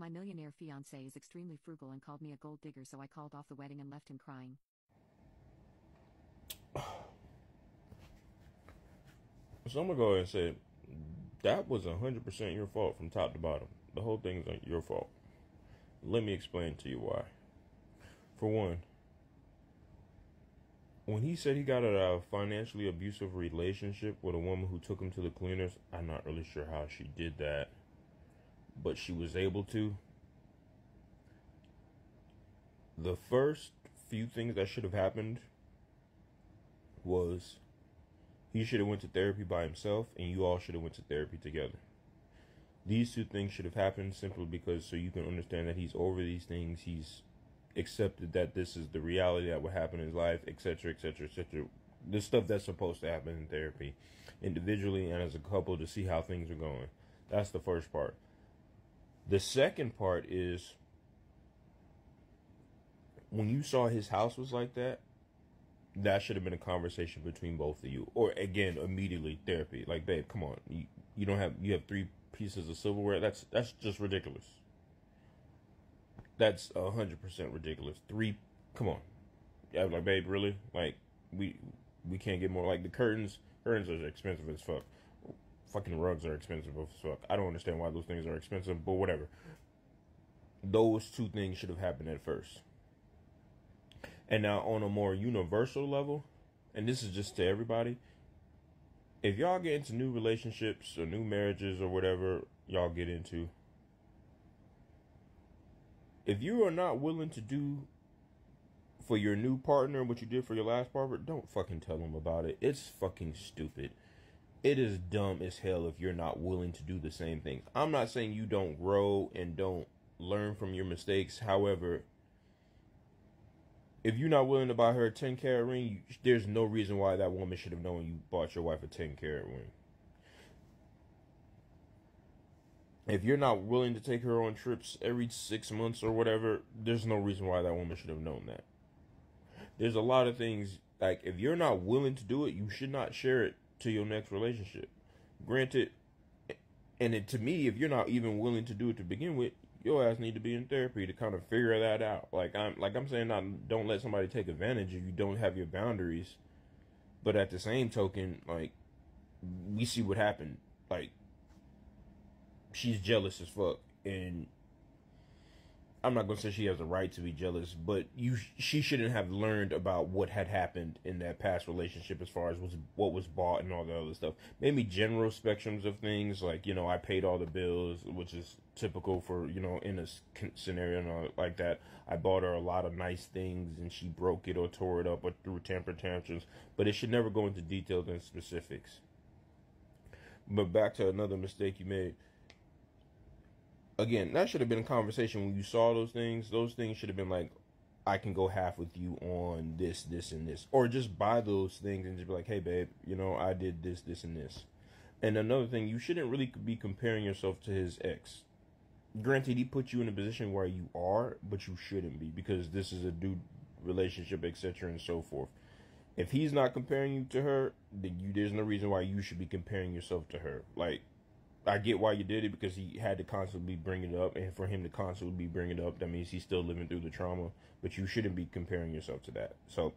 My millionaire fiance is extremely frugal and called me a gold digger, so I called off the wedding and left him crying. So I'm gonna go ahead and say that was 100% your fault from top to bottom. The whole thing is your fault. Let me explain to you why. For one, when he said he got out a financially abusive relationship with a woman who took him to the cleaners, I'm not really sure how she did that, but she was able to. The first few things that should have happened was he should have went to therapy by himself and you all should have went to therapy together. These two things should have happened simply because so you can understand that he's over these things, he's accepted that this is the reality that would happen in his life, etc., etc., etc. The stuff that's supposed to happen in therapy, individually and as a couple, to see how things are going. That's the first part. The second part is when you saw his house was like that, that should have been a conversation between both of you. Or again, immediately therapy. Like, babe, come on. You you don't have you have three pieces of silverware. That's that's just ridiculous. That's a hundred percent ridiculous. Three come on. Yeah, like babe, really? Like we we can't get more like the curtains curtains are expensive as fuck. Fucking rugs are expensive as fuck. I don't understand why those things are expensive, but whatever. Those two things should have happened at first. And now on a more universal level, and this is just to everybody, if y'all get into new relationships or new marriages or whatever y'all get into, if you are not willing to do for your new partner what you did for your last partner, don't fucking tell them about it. It's fucking stupid. It is dumb as hell if you're not willing to do the same things. I'm not saying you don't grow and don't learn from your mistakes. However, if you're not willing to buy her a 10 carat ring, you, there's no reason why that woman should have known you bought your wife a 10 carat ring. If you're not willing to take her on trips every six months or whatever, there's no reason why that woman should have known that. There's a lot of things, like, if you're not willing to do it, you should not share it to your next relationship. Granted, and it, to me, if you're not even willing to do it to begin with, your ass need to be in therapy to kind of figure that out. Like I'm like I'm saying not don't let somebody take advantage if you don't have your boundaries. But at the same token, like we see what happened. Like she's jealous as fuck and I'm not gonna say she has a right to be jealous, but you she shouldn't have learned about what had happened in that past relationship as far as was what was bought and all the other stuff. Maybe general spectrums of things like you know I paid all the bills, which is typical for you know in a scenario like that. I bought her a lot of nice things and she broke it or tore it up or threw temper tantrums, but it should never go into details and specifics. But back to another mistake you made again, that should have been a conversation when you saw those things. Those things should have been like, I can go half with you on this, this, and this. Or just buy those things and just be like, hey, babe, you know, I did this, this, and this. And another thing, you shouldn't really be comparing yourself to his ex. Granted, he put you in a position where you are, but you shouldn't be because this is a dude relationship, etc., and so forth. If he's not comparing you to her, then you there's no reason why you should be comparing yourself to her. Like I get why you did it because he had to constantly bring it up, and for him to constantly be bringing it up, that means he's still living through the trauma. But you shouldn't be comparing yourself to that. So